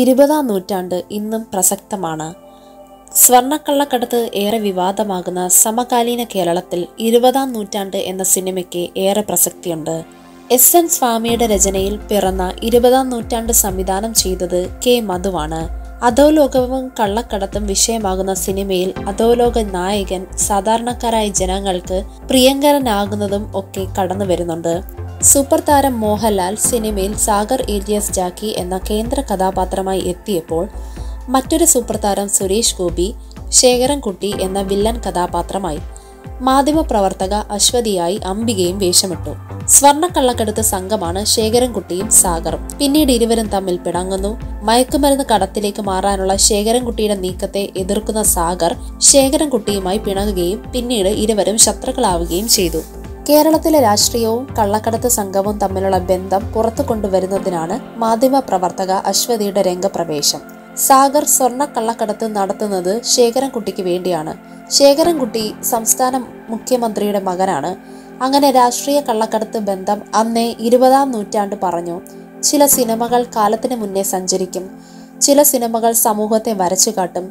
ഇരുപതാം നൂറ്റാണ്ട് ഇന്നും പ്രസക്തമാണ്. സ്വർണക്കള്ളക്കടത്ത് ഏറെ വിവാദമാകുന്ന സമകാലീന കേരളത്തിൽ ഇരുപതാം നൂറ്റാണ്ട് എന്ന സിനിമയ്ക്ക് ഏറെ പ്രസക്തിയുണ്ട്. എസ് എൻ സ്വാമിയുടെ രചനയിൽ പിറന്ന ഇരുപതാം നൂറ്റാണ്ട് സംവിധാനം ചെയ്തത് കെ മധുവാണ്. അധോലോകവും കള്ളക്കടത്തും വിഷയമാകുന്ന സിനിമയിൽ അധോലോക നായകൻ സാധാരണക്കാരായ ജനങ്ങൾക്ക് പ്രിയങ്കരനാകുന്നതും ഒക്കെ കടന്നു വരുന്നുണ്ട് സൂപ്പർ താരം മോഹൻലാൽ സിനിമയിൽ സാഗർ ഏലിയസ് ജാക്കി എന്ന കേന്ദ്ര കഥാപാത്രമായി എത്തിയപ്പോൾ മറ്റൊരു സൂപ്പർ താരം സുരേഷ് ഗോപി ശേഖരൻകുട്ടി എന്ന വില്ലൻ കഥാപാത്രമായി മാധ്യമപ്രവർത്തക അശ്വതിയായി അംബികയും വേഷമിട്ടു. സ്വർണക്കള്ളക്കടുത്ത സംഘമാണ് ശേഖരൻകുട്ടിയും സാഗറും. പിന്നീട് ഇരുവരും തമ്മിൽ പിണങ്ങുന്നു. മയക്കുമരുന്ന് കടത്തിലേക്ക് മാറാനുള്ള ശേഖരൻകുട്ടിയുടെ നീക്കത്തെ എതിർക്കുന്ന സാഗർ ശേഖരൻകുട്ടിയുമായി പിണങ്ങുകയും പിന്നീട് ഇരുവരും ശത്രുക്കളാവുകയും ചെയ്തു. കേരളത്തിലെ രാഷ്ട്രീയവും കള്ളക്കടത്ത് സംഘവും തമ്മിലുള്ള ബന്ധം പുറത്തു കൊണ്ടുവരുന്നതിനാണ് മാധ്യമപ്രവർത്തക അശ്വതിയുടെ രംഗപ്രവേശം. സാഗർ സ്വർണ കള്ളക്കടത്ത് നടത്തുന്നത് ശേഖരൻകുട്ടിക്ക് വേണ്ടിയാണ്. ശേഖരൻകുട്ടി സംസ്ഥാന മുഖ്യമന്ത്രിയുടെ മകനാണ്. അങ്ങനെ രാഷ്ട്രീയ കള്ളക്കടത്ത് ബന്ധം അന്നേ ഇരുപതാം നൂറ്റാണ്ട് പറഞ്ഞു. ചില സിനിമകൾ കാലത്തിന് മുന്നേ സഞ്ചരിക്കും. ചില സിനിമകൾ സമൂഹത്തെ വരച്ചു കാട്ടും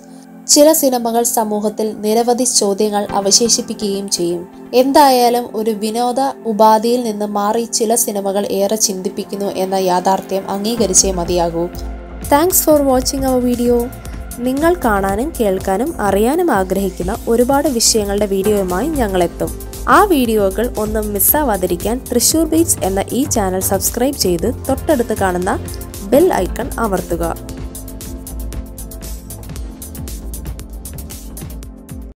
ചില സിനിമകൾ സമൂഹത്തിൽ നിരവധി ചോദ്യങ്ങൾ അവശേഷിപ്പിക്കുകയും ചെയ്യും. എന്തായാലും ഒരു വിനോദ ഉപാധിയിൽ നിന്ന് മാറി ചില സിനിമകൾ ഏറെ ചിന്തിപ്പിക്കുന്നു എന്ന യാഥാർത്ഥ്യം അംഗീകരിച്ചേ മതിയാകൂ. Thanks for watching our video നിങ്ങൾ കാണാനും കേൾക്കാനും അറിയാനും ആഗ്രഹിക്കുന്ന ഒരുപാട് വിഷയങ്ങളുടെ വീഡിയോയുമായി ഞങ്ങൾ ഞങ്ങളെത്തും. ആ വീഡിയോകൾ ഒന്നും മിസ്സാവാതിരിക്കാൻ തൃശൂർ ബീച്ച് എന്ന ഈ ചാനൽ സബ്സ്ക്രൈബ് ചെയ്ത് തൊട്ടടുത്ത് കാണുന്ന ബെൽ ഐക്കൺ അമർത്തുക.